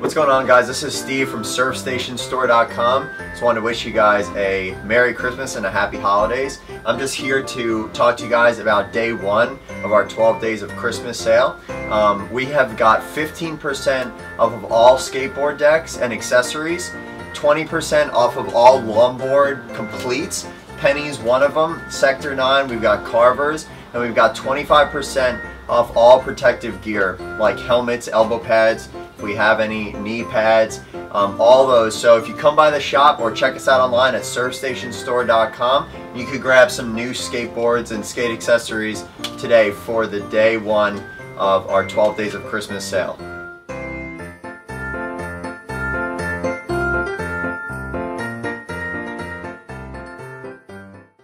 What's going on guys? This is Steve from SurfStationStore.com. Just wanted to wish you guys a Merry Christmas and a Happy Holidays. I'm just here to talk to you guys about day one of our 12 Days of Christmas sale. Um, we have got 15% off of all skateboard decks and accessories, 20% off of all longboard completes. Penny's one of them. Sector 9, we've got Carvers, and we've got 25% off all protective gear like helmets, elbow pads, if we have any knee pads, um, all those. So if you come by the shop or check us out online at surfstationstore.com, you could grab some new skateboards and skate accessories today for the day one of our 12 Days of Christmas sale.